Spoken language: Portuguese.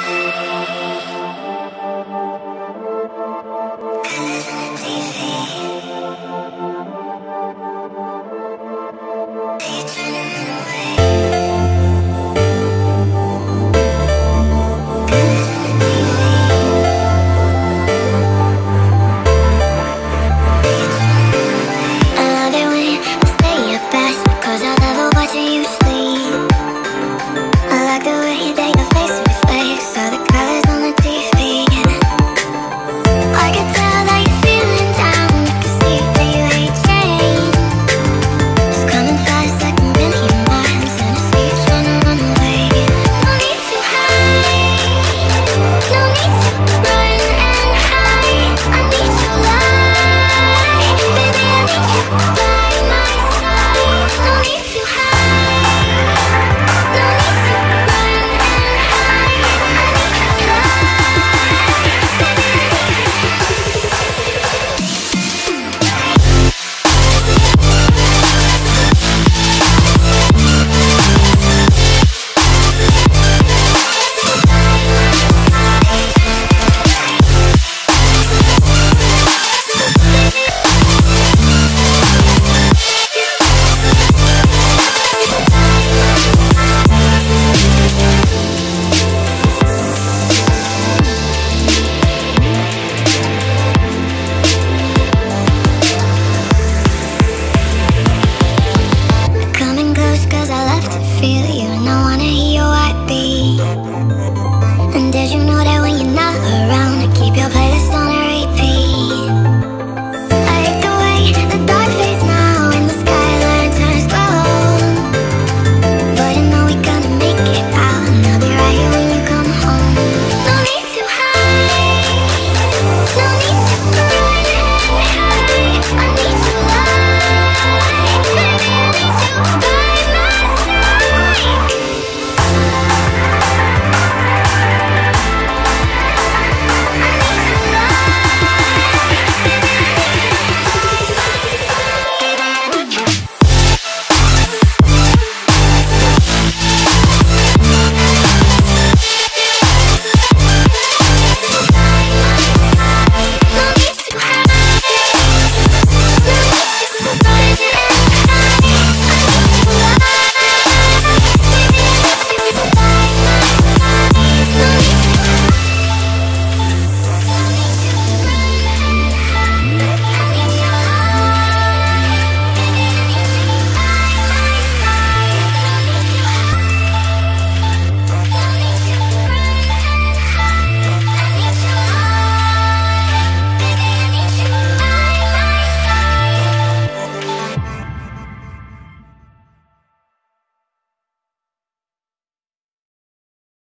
Música